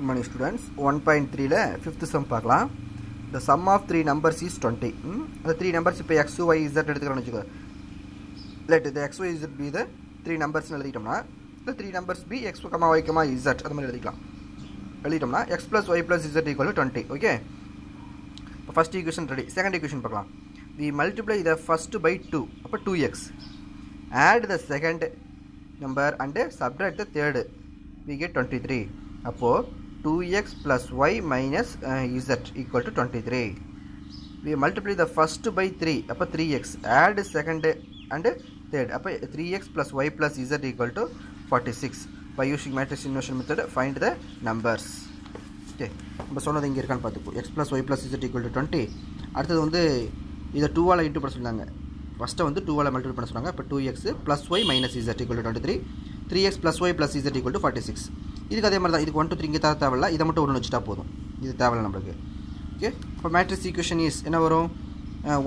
Good morning students one point த்ரீல fifth sum பார்க்கலாம். The sum of three numbers is twenty அந்த three numbers இப்போ X Y Z எடுத்துக்கிறோம்னு வச்சுக்கோ. Let இந்த x y z be the three நம்பர்ஸ்னு எழுதிட்டோம்னா இந்த three numbers be x comma y comma z அது மாதிரி எழுதிக்கலாம். எழுதிட்டோம்னா x plus y plus z equal twenty okay இப்போ first equation ready second equation பார்க்கலாம். We multiply the first by two அப்போ two x add the second number and subtract the third we get twenty three அப்போது two x plus y minus z equal to twenty three we the the by by three அப்போ three x add second and third அப்போ three x plus y plus z equal using forty six method, find matrix numbers. Okay, find the numbers okay நம்ம சொன்னது இங்கே இருக்கான்னு பார்த்துப்போம் x plus y plus z equal to twenty அடுத்தது வந்து இதை டூவால் இன்ட்டு பண்ண சொன்னாங்க. ஃபஸ்ட்டு வந்து டூவால் மல்டிபிள் பண்ண சொன்னாங்க. இப்போ two x plus y minus z equal to twenty three three x plus y plus z equal to forty six இதுக்கு அதே மாதிரி தான் இதுக்கு ஒன் டூ த்ரீ இங்கே தர தேவையில்ல இதை மட்டும் ஒன்று வச்சுட்டா போதும். இது தேவையில்ல நம்மளுக்கு. ஓகே இப்போ மேட்ரிக்ஸ் ஈக்குவேஷன் இஸ் என்ன வரும்?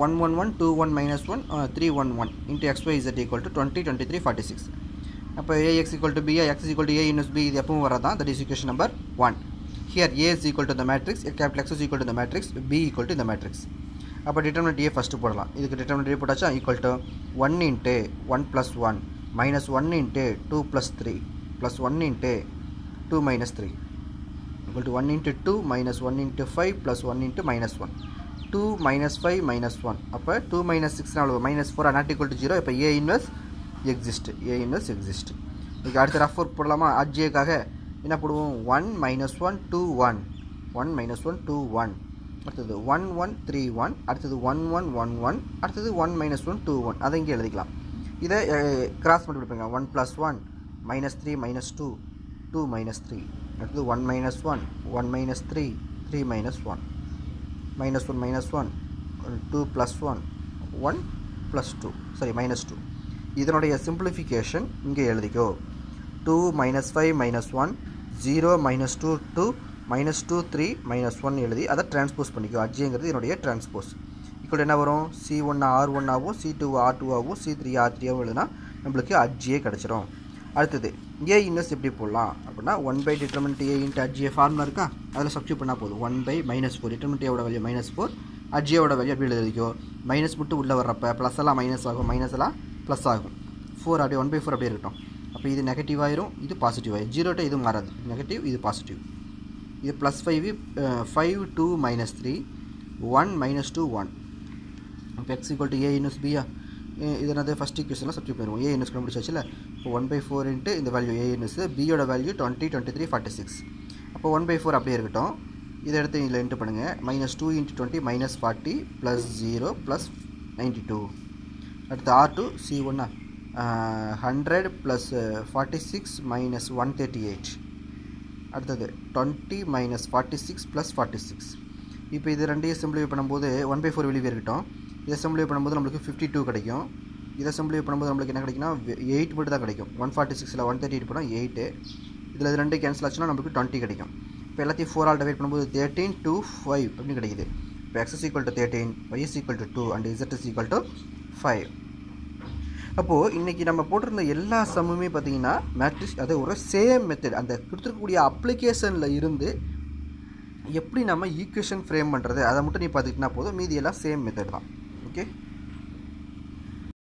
One one one two one minus one three one one into x y z equal to twenty twenty three forty six அப்போ AX equal to B X equal to A inverse B இது எப்பவும் வரதான் that is equation number one here A is equal to the matrix capital X is equal to the matrix B equal to இந்த matrix அப்போ determinant A first போடலாம். இதுக்கு determinant ஏ போட்டாச்சா equal to one into one plus one minus one into two plus three plus one into two minus three equal one into two minus one into five plus one into minus one two minus five minus one அப்போ two minus six எவ்வளோ minus four not equal to zero இப்போ A inverse exist A inverse exist இதுக்கு அடுத்த rough work போடலாமா? அஜ்ஜேக்காக என்ன போடுவோம்? One minus one two one one minus one two one அடுத்தது ஒன் ஒன் த்ரீ ஒன் அடுத்தது ஒன் ஒன் ஒன் ஒன் அடுத்தது one minus one two one அதை இங்கே எழுதிக்கலாம். இதை கிராஸ் பண்ணி கொடுப்பீங்க. One plus one minus three minus two two minus three அடுத்தது one minus one one minus three three minus one minus one minus one two plus one one plus two sorry minus two இதனுடைய simplification இங்கே எழுதிக்கோ. Two minus five minus one zero minus two two minus two three minus one எழுதி அதை transpose பண்ணிக்கோ. அஜிங்கிறது என்னுடைய transpose இப்போ என்ன வரும்? C one R one ஆகும் சி டூ ஆர் டூ ஆகும் சி த்ரீ ஆர் த்ரீ ஆகும் எழுதுனா நம்மளுக்கு அஜ்ஜியே கிடச்சிரும். அடுத்தது ஏ இன்வெஸ் எப்படி போடலாம்? அப்படின்னா one by determinant A into adj A formula இருக்கா? அதில் சப்ஸ்டியூட் பண்ணால் போதும். One by minus four determinant ஏவோட வேல்யூ மைனஸ் ஃபோர் அட்ஜியோட வேல்யூ எப்படி எழுதிக்கோ? மைனஸ் மட்டும் உள்ளே வர்றப்ப ப்ளஸ் எல்லாம் மைனஸ் ஆகும். மைனஸ் எல்லாம் ப்ளஸ் ஆகும். ஃபோர் அப்படியே ஒன் பை ஃபோர் அப்படியே இருக்கட்டும். அப்போ இது நெகட்டிவ் ஆயிரும் இது பாசிட்டிவ் ஆயிரும். ஜீரோட்ட இது மாறாது. நெகட்டிவ் இது பாசிட்டிவ் இது plus five five two minus three one minus two one இப்போ x equal to A inverse பியா இது என்னது ஃபஸ்ட் ஈக்குவேஷனில் சப்ஸ்டியூட் பண்ணுவோம் ஏ இன்வெஸ் கண்டுபிடிச்சாச்சுல இப்போ ஒன் பை ஃபோர் இன்ட்டு இந்த வேல்யூ ஏ இன்வெஸ் பியோட value twenty twenty three forty six அப்போ ஒன் பை ஃபோர் அப்படியே இருக்கட்டும். இதை எடுத்து இதில் இன்ட்டு பண்ணுங்கள் minus two into twenty minus forty plus zero plus ninety two அடுத்து ஆர் டூ சி ஒன்னா hundred plus forty six minus one thirty eight அடுத்தது twenty minus forty six plus forty six இப்போ இது ரெண்டையும் சிம்பிளிஃபை பண்ணும்போது one by four வெளியே இருக்கட்டும் இது அசம்பிளி பண்ணும்போது நம்மளுக்கு ஃபிஃப்டி டூ கிடைக்கும். இதை அசம்பிளி பண்ணும்போது நம்மளுக்கு என்ன கிடைக்குன்னா எயிட் மட்டும் தான் கிடைக்கும். ஒன் ஃபார்ட்டி சிக்ஸில் ஒன் தேர்ட்டி எயிட் போனால் எயிட்டு இதில் இது ரெண்டு கேன்சல் ஆச்சுன்னா நம்மளுக்கு டுவெண்ட்டி கிடைக்கும். இப்போ எல்லாத்தையும் ஃபோர் ஆல் டிவைட் பண்ணும்போது தேர்ட்டீன் டூ ஃபைவ் அப்படின்னு கிடைக்குது. இப்போ x is equal to thirteen y is equal to two and z is equal to five அப்போது இன்றைக்கி நம்ம போட்டிருந்த எல்லா சம்முமே பார்த்தீங்கன்னா மேட்ரிக்ஸ் அது ஒரு சேம் மெத்தட் அந்த கொடுத்துருக்கக்கூடிய அப்ளிகேஷனில் இருந்து எப்படி நம்ம ஈக்குவேஷன் ஃப்ரேம் பண்ணுறது அதை மட்டும் நீ பார்த்துக்கிட்டா போதும். மீதி எல்லாம் சேம் மெத்தட் தான். ஓகே